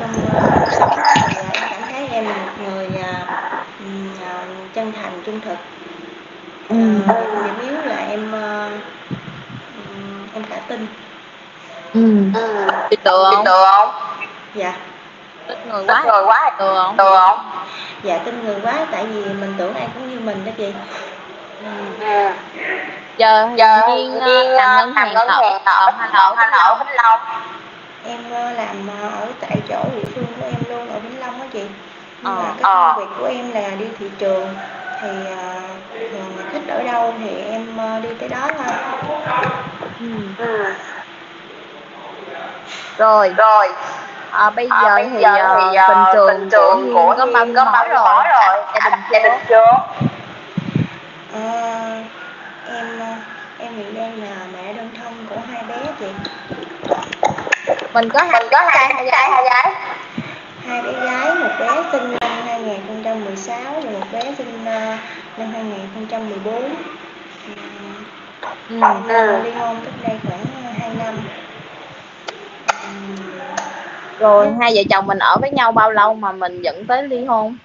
trong ờ, cuộc sống thì ờ, em cảm thấy em là một người ờ, ờ, chân thành trung thực. Ờ, điểm yếu là em ờ, ừm, em cả tin. Ừ. Chị được không? không? Dạ. Ít người quá. người quá. Được không? Được không? Dạ tin người quá tại vì mình tưởng ai cũng như mình đó chị giờ giờ nhiên Nhiên, ờ, làm ngân hàng làm ngân hàng ở Hà Nội Hà Nội Vĩnh Long em ờ, làm ờ, ở tại chỗ địa phương của em luôn ở Vĩnh Long đó chị. Nhưng Ờ. mà cái công việc của em là đi thị trường. Thì ờ, là thích ở đâu thì em ờ, đi tới đó thôi. Ừ. rồi. Rồi. À, bây À, giờ bây thì, giờ ờ, thì, ờ, tình trường tình trường của của Nhiên có bao nhiêu có mối rồi. gia đình chưa Ờ, em ờ, em hiện đang là mẹ đơn thân của hai bé chị mình có hai mình có hai hai trai hai gái hai bé gái một bé sinh năm 2016 và một bé sinh ờ, năm 2014 ừ. ừ. ly hôn cách đây khoảng 2 năm rồi hai vợ chồng mình ở với nhau bao lâu mà mình dẫn tới ly hôn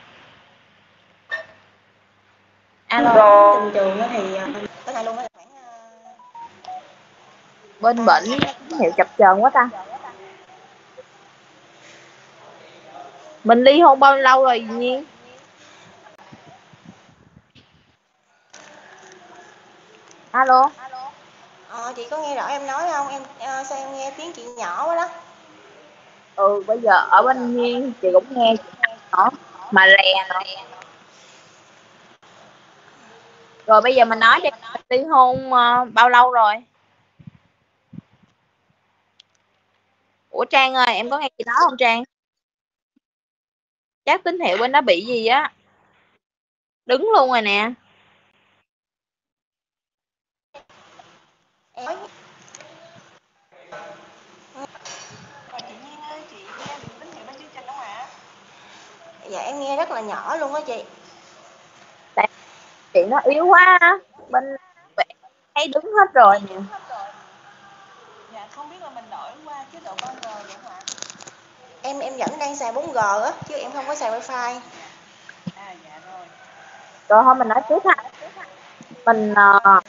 alo tình trường thì ờ, có hai luôn á là khoảng bên bệnh tín hiệu chập chờn quá ta. Mình ly hôn bao lâu rồi nhiên alo. Ờ, chị có nghe rõ em nói không? Em ờ, sao em nghe tiếng chị nhỏ quá đó? Ừ bây giờ ở bên nhiên chị cũng nghe nhỏ. Mà lè nữa rồi bây giờ mình nói đi ly hôn uh, bao lâu rồi? Ủa trang ơi em có nghe gì đó không trang? Chắc tín hiệu bên nó bị gì á. Đứng luôn rồi nè. Em... Dạ em nghe rất là nhỏ luôn á chị chị nó yếu quá. Bên thấy đứng hết rồi nè. Dạ không biết là mình đổi qua chế độ 3G được không ạ? Em em vẫn đang xài 4G á chứ em không có xài wifi. À dạ rồi. Rồi thôi mình nói tiếp ha. Mình uh,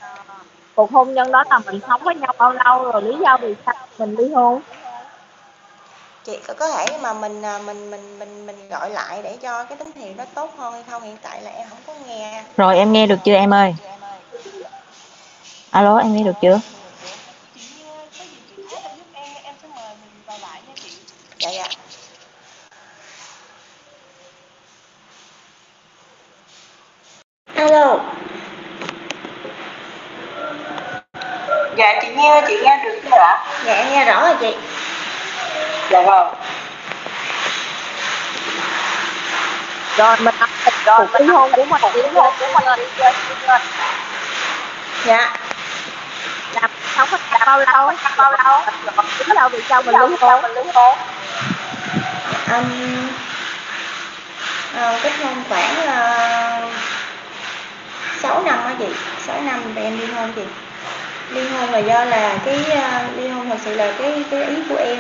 cuộc hôn nhân đó là mình sống với nhau bao lâu rồi lý do vì sao mình ly hôn chị có có thể mà mình à, mình mình mình mình gọi lại để cho cái tín hiệu nó tốt hơn hay không hiện tại là em không có nghe Rồi em nghe được chưa em ơi? Alo em nghe được chưa? dạ dạ alo Dạ chị nghe chị nghe được chưa ạ? dạ em nghe rõ rồi chị Dạ vâng. rồi mình nói về cuộc ly hôn của mình ly hôn của mình dạ. Là sống với nhau bao lâu? bao lâu? lý do vì sao mình ly hôn Mình um, ờ, kết hôn khoảng uh, 6 năm á chị. 6 năm thì em ly hôn chị. Ly hôn là do là cái uh, ly hôn thật sự là cái cái ý của em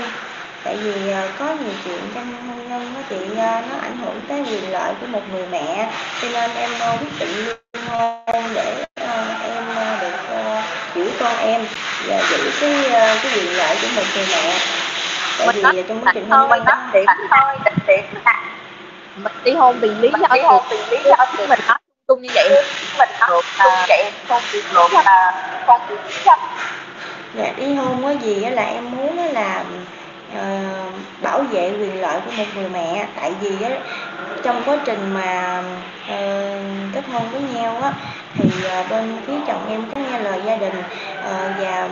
tại vì uh, có nhiều chuyện trong hôn nhân đó chị uh, nó ảnh hưởng tới quyền lợi của một người mẹ. Cho nên em uh, quyết định ly hôn để uh, em được uh, giữ con em và giữ cái uh, cái quyền lợi của một người mẹ. Tại Mình vì nói trong quá trình hôn nhân đó điểm thôi điểm là mình ly hôn vì lý do Ly gì? hôn vì lý do gì? mình nói chung như vậy. Mình nói được chung là vậy không được là con được chấp. Dạ, ly hôn á gì á là em muốn là ờ, bảo vệ quyền lợi của một người mẹ. Tại vì á trong quá trình mà ờ, kết hôn với nhau á thì ờ, bên phía chồng em có nghe lời gia đình và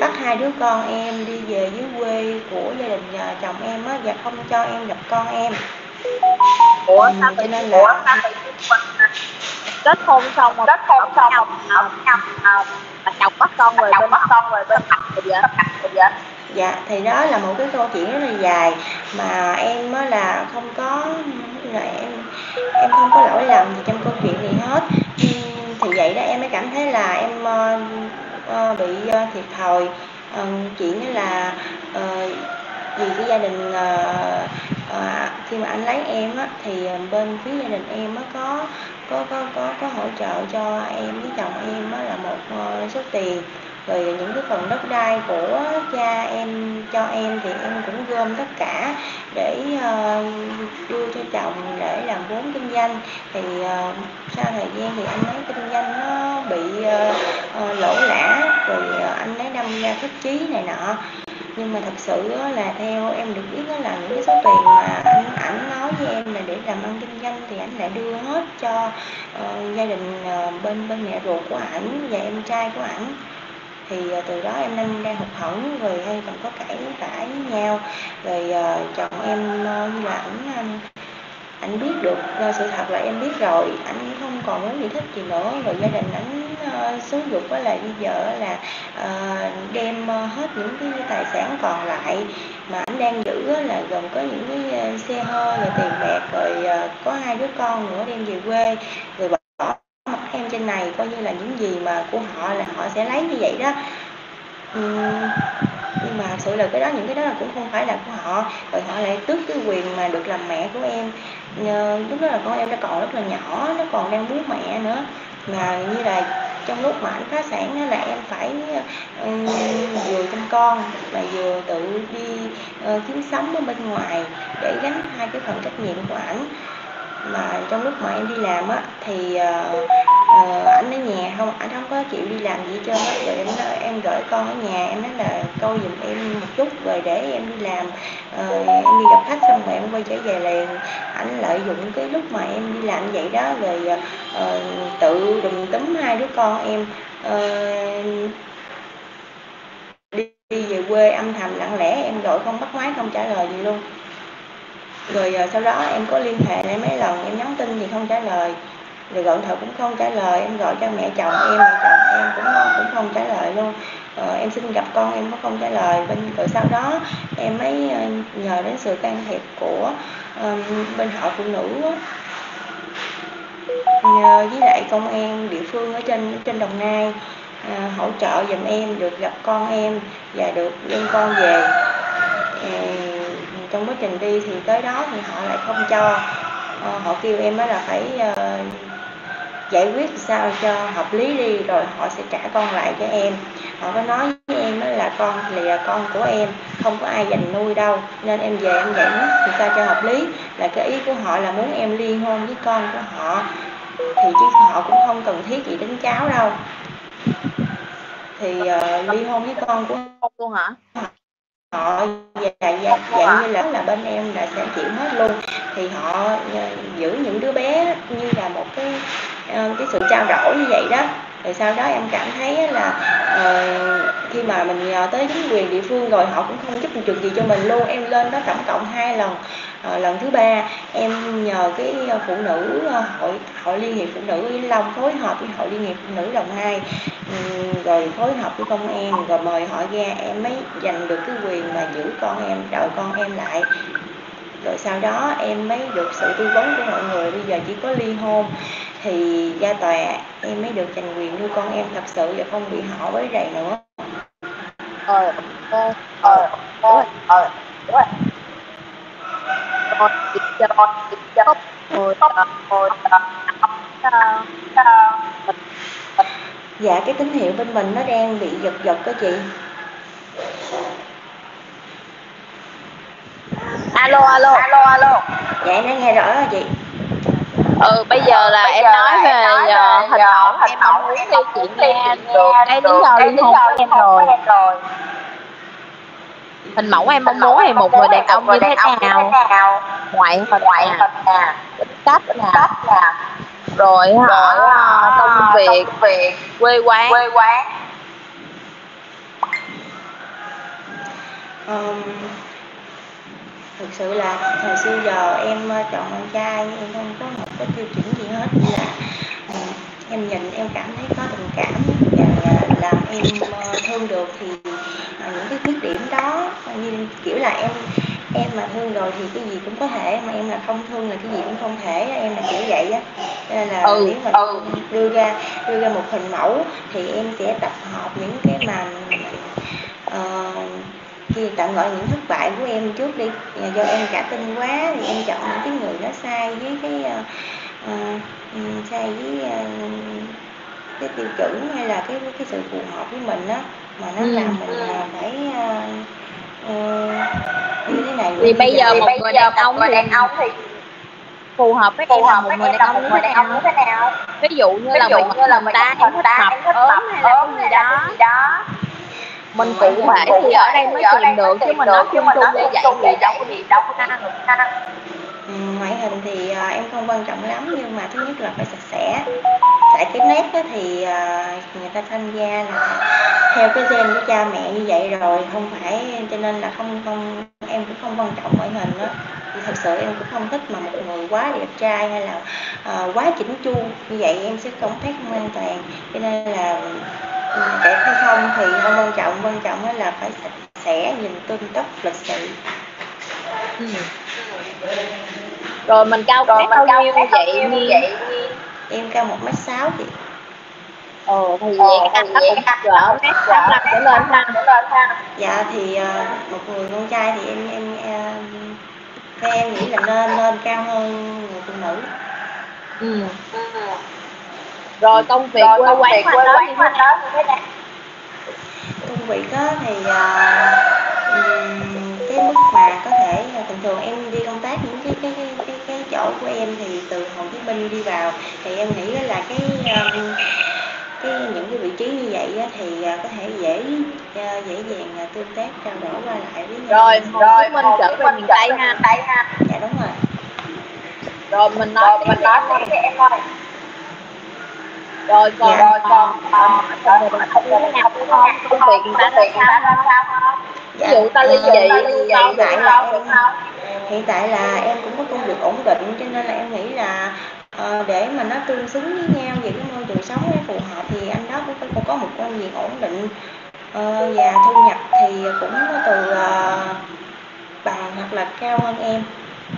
bắt hai đứa con em đi về dưới quê của gia đình chồng em á và không cho em gặp con em. Ủa Ừ, sao cho nên là- ủa kết hôn xong mà Kết hôn xong mà chồng bắt con chồng bên bắt con về bên mặt thì vậy Dạ, thì đó là một cái câu chuyện rất là dài mà em mới là không có là em em không có lỗi lầm gì trong câu chuyện này hết. Thì vậy đó em mới cảm thấy là em ờ, ờ, bị ờ, thiệt thòi. Chuyện đó là vì cái gia đình khi mà anh lấy em á thì bên phía gia đình em á có có có có có hỗ trợ cho em với chồng em á là một số tiền rồi những cái phần đất đai của cha em cho em thì em cũng gom tất cả để ờ, đưa cho chồng để làm vốn kinh doanh. Thì ờ, sau thời gian thì anh ấy kinh doanh nó bị ờ, lỗ lã rồi anh ấy đâm ra thất chí này nọ. Nhưng mà thật sự là theo em được biết là những cái số tiền mà anh ảnh nói với em là để làm ăn kinh doanh thì anh lại đưa hết cho uh, gia đình uh, bên bên mẹ ruột của ảnh và em trai của ảnh thì ờ, từ đó em đang đang hụt hẫng rồi hay còn có cãi cãi với nhau. Rồi ờ, uh, chồng em uh, như là ảnh anh anh biết được uh, sự thật là em biết rồi. Anh không còn muốn gì thích gì nữa. Rồi gia đình ảnh xuống xúi dục với là bây giờ là uh, đem uh, hết những cái tài sản còn lại mà anh đang giữ là gồm có những cái xe hơi rồi tiền bạc rồi uh, có hai đứa con nữa đem về quê. Rồi bỏ trên này coi như là những gì mà của họ là họ sẽ lấy như vậy đó. Nhưng mà thật sự là cái đó những cái đó là cũng không phải là của họ. Rồi họ lại tước cái quyền mà được làm mẹ của em. Nhờ, lúc đó là con em nó còn rất là nhỏ nó còn đang bú mẹ nữa. Mà như là trong lúc mà anh phá sản đó là em phải um, vừa chăm con mà vừa tự đi ờ, kiếm sống ở bên ngoài để gánh hai cái phần trách nhiệm của ảnh mà trong lúc mà em đi làm á thì ờ, ờ uh, ảnh ở nhà không? Ảnh không có chịu đi làm gì hết trơn á. Rồi em nói, em gửi con ở nhà em nói là câu giùm em một chút rồi để em đi làm. Uh, em đi gặp khách xong rồi em quay trở về liền. Ảnh lợi dụng cái lúc mà em đi làm vậy đó rồi uh, tự đùm túm hai đứa con em uh, đi về quê âm thầm lặng lẽ em gọi không bắt máy không trả lời gì luôn rồi ờ, sau đó em có liên hệ lại mấy lần em nhắn tin thì không trả lời. Rồi gọi thợ cũng không trả lời em gọi cho mẹ chồng em mẹ chồng em cũng cũng không trả lời luôn. Ờ, em xin gặp con em cũng không trả lời. Bên rồi sau đó em mới ờ, nhờ đến sự can thiệp của um, bên hội phụ nữ nhờ với lại công an địa phương ở trên trên đồng nai à, hỗ trợ giùm em được gặp con em và được đem con về. À, trong quá trình đi thì tới đó thì họ lại không cho. À, họ kêu em đó là phải à, giải quyết sao cho hợp lý đi rồi họ sẽ trả con lại cho em. Họ có nói với em đó là con thì là con của em không có ai dành nuôi đâu nên em về em giải quyết thì sao cho hợp lý. Là cái ý của họ là muốn em ly hôn với con của họ thì chứ họ cũng không cần thiết gì đến cháu đâu. Thì ờ, uh, ly hôn với con của con luôn hả? Họ dạy, dạy, dạng như là là bên em là sẽ chịu hết luôn. Thì họ ờ, giữ những đứa bé như là một cái ờ, cái sự trao đổi như vậy đó rồi sau đó em cảm thấy là uh, khi mà mình nhờ tới chính quyền địa phương rồi họ cũng không giúp được gì cho mình luôn. Em lên đó tổng cộng hai lần. Uh, lần thứ ba em nhờ cái phụ nữ uh, hội hội liên hiệp phụ nữ Vĩnh Long phối hợp với hội liên hiệp phụ nữ Đồng Nai um, rồi phối hợp với công an rồi mời họ ra em mới giành được cái quyền mà giữ con em đợi con em lại. Rồi sau đó em mới được sự tư vấn của mọi người. Bây giờ chỉ có ly hôn thì ra tòa em mới được giành quyền nuôi con em thật sự và không bị họ với rầy nữa. Ờ ờ ờ ờ ờ rồi rồi rồi rồi dạ cái tín hiệu bên mình nó đang bị giật giật đó chị. Alo alo. Alo alo dạ em đã nghe rõ rồi chị ừ bây giờ là bây em giờ nói về uh, hình mẫu em mong muốn đi chị nghe được cái lý do liên hôn của em rồi. hình mẫu em mong muốn thì một người đàn ông như thế nào? ngoại hình nè cách nè rồi hả công việc quê quán. quê quán. Um, thực sự là hồi xưa giờ em chọn con trai em không có một cái tiêu chuẩn gì hết. Chỉ là um, em nhìn em cảm thấy có tình cảm và làm em thương được thì những cái khuyết điểm đó như kiểu là em em mà thương rồi thì cái gì cũng có thể mà em là không thương là cái gì cũng không thể em là kiểu vậy á. Nên là ừ, nếu mà ừ. đưa ra đưa ra một hình mẫu thì em sẽ tập hợp những cái mà khi tạm gọi những thất bại của em trước đi do em cả tin quá thì em chọn những cái người nó sai với cái uh, uh, sai với uh, cái tiêu chuẩn hay là cái cái sự phù hợp với mình á mà nó ừ. làm mình phải uh, uh, như thế này thì bây giờ một người đàn ông thì đàn ông thì phù hợp với phù hợp một người đàn ông như thế nào? ví dụ như là mình là mình ta em thích mập ốm hay là cái gì đó mình cụ thể thì ở đây mới tìm được chứ mình nói chung chung như vậy thì đâu có gì đâu có Ừ, ngoại hình thì à, em không quan trọng lắm nhưng mà thứ nhất là phải sạch sẽ. Tại cái nét đó thì à, người ta sinh ra là theo cái gen của cha mẹ như vậy rồi không phải cho nên là không không em cũng không quan trọng ngoại hình đó thật sự em cũng không thích mà một người quá đẹp trai hay là uh, quá chỉnh chu như vậy em sẽ không thấy không an toàn. Cho nên là đẹp hay không thì không quan trọng quan trọng là phải sạch sẽ nhìn tươm tất lịch sự. Ừ. rồi mình cao rồi mình cao nhiêu vậy như vậy em cao một mét sáu chị. Ồ, thì vậy cái anh cũng cỡ mét sáu năm trở lên ha. Dạ thì uh, một người con trai thì em em uh, theo em nghĩ là nên nên cao hơn người phụ nữ. Ừ. rồi công việc rồi, quê quán quê quán như thế nào công việc đó thì uh, cái mức mà có thể thường thường em đi công tác những cái cái cái cái, cái chỗ của em thì từ Hồ Chí Minh đi vào. Thì em nghĩ là cái um, cái những cái vị trí như vậy á, thì à, có thể dễ dễ dàng à, tương tác trao đổi qua lại với nhau. Rồi Hồ Chí Minh trở về miền Tây ha. Tây ha. Dạ đúng rồi. Rồi mình nói rồi, mình nói đi em ơi? Rồi còn dạ. rồi còn còn mình không thế nào không công việc người ta ra sao ví dụ ta ly dị hiện tại là em hiện tại là em cũng có công việc ổn định cho nên là em nghĩ là uh, để mà nó tương xứng với nhau về cái môi trường sống phù hợp thì anh đó cũng phải có một công việc ổn định. Ờ, và thu nhập thì cũng từ ờ, bằng hoặc là cao hơn em.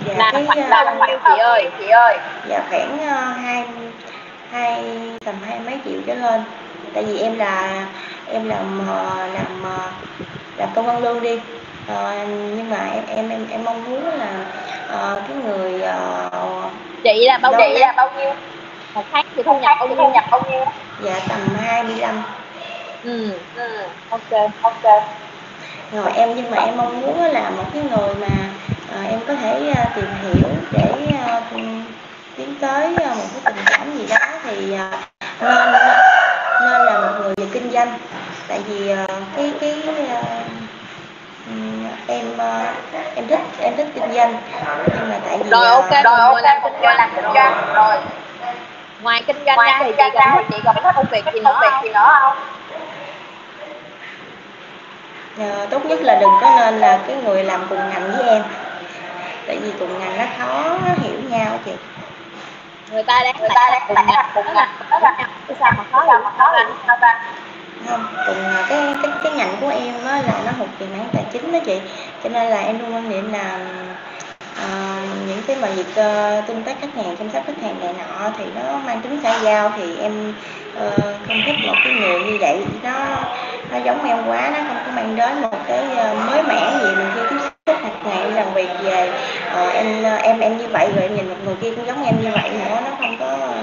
Và là cái khoảng ờ, bao nhiêu chị ơi chị ơi. dạ khoảng ờ, hai hai tầm hai mấy triệu trở lên. Tại vì em là em làm ờ, làm ờ, làm công ăn lương đi Ờ, nhưng mà em em em em mong muốn là ờ, cái người ờ, chị là bao chị là bao nhiêu? Một tháng chị thu nhập bao nhiêu? Thu nhập bao nhiêu? Dạ tầm 25 ừ. Ừ. Ok ok. Rồi em nhưng mà em mong muốn là một cái người mà ờ, em có thể ờ, tìm hiểu để ờ, tiến tới ờ, một cái tình cảm gì đó thì ờ, nên nên là một người về kinh doanh. Tại vì ờ, cái cái ừm, em ờ, em thích em thích kinh doanh. Nhưng mà tại vì rồi ờ, ok rồi ok làm kinh doanh. làm kinh doanh. Rồi. Ngoài kinh doanh ra thì chị còn thích chị còn thích công việc gì nữa không gì nữa không? Ờ, tốt nhất là đừng có nên là cái người làm cùng ngành với em. Tại vì cùng ngành nó khó hiểu nhau chị. Người ta đang người ta đang cùng ngành cùng ngành. đó là sao mà khó hiểu khó hiểu sao ta không? Cùng ờ, cái cái cái ngành của em á là nó thuộc về mảng tài chính đó chị. Cho nên là em luôn quan niệm là ờ, những cái mà việc ờ, tương tác khách hàng chăm sóc khách hàng này nọ thì nó mang tính xã giao thì em ờ, không thích một cái người như vậy. Nó nó giống em quá nó không có mang đến một cái ờ, mới mẻ gì. Mình khi tiếp xúc hàng ngày làm việc về ờ, em em em như vậy rồi em nhìn một người kia cũng giống em như vậy nữa nó không có ờ,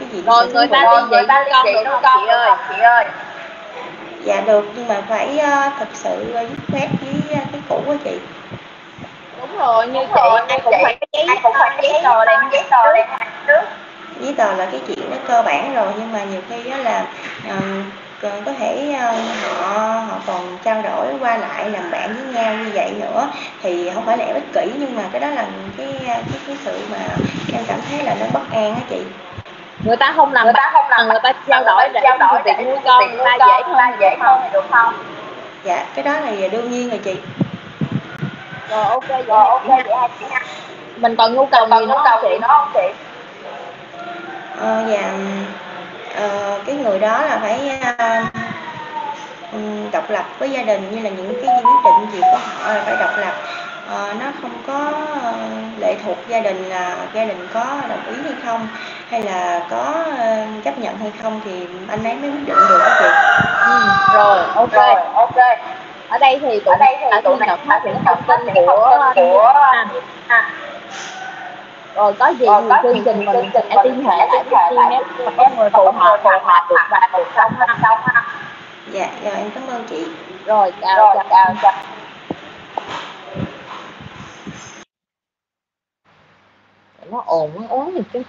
cái gì rồi người ta ly dị con được không? chị ơi chị ơi dạ được nhưng mà phải ờ, thật sự ờ, dứt khoát với ờ, cái cũ á chị. Đúng rồi như chị ai cũng phải giấy ai cũng phải giấy tờ đàng giấy tờ. trước giấy tờ. Là cái chuyện nó cơ bản rồi nhưng mà nhiều khi đó là còn có thể ờ, họ họ còn trao đổi qua lại làm bạn với nhau như vậy nữa thì không phải là ích kỷ nhưng mà cái đó là cái cái cái sự mà em cảm thấy là nó bất an á chị người ta không làm bạn không làm người ta trao đổi để trao đổi việc nuôi con người ta dễ hơn dễ hơn được không? dạ cái đó là đương nhiên rồi chị. Rồi ok rồi ok vậy hai chị ha. Mình còn nhu cầu gì nữa không chị? nữa không chị? Ờ, và ờ, cái người đó là phải ờ, ừm, độc lập với gia đình như là những cái quyết định gì của họ là phải độc lập Ờ, nó không có ờ, lệ thuộc gia đình là gia đình có đồng ý hay không hay là có ờ, chấp nhận hay không thì anh ấy mới quyết định được đó chị ừ, rồi ok. Rồi, ok. Ở đây thì tụi ở đây thì tụi nhập hết những thông tin của của à. rồi có gì thì chương trình mình sẽ liên hệ lại với team em và có người phù hợp phù hợp được và được xong ha xong ha. Dạ rồi em cảm ơn chị. Rồi chào chào. chào chào nó ồn nó ớn gì chứ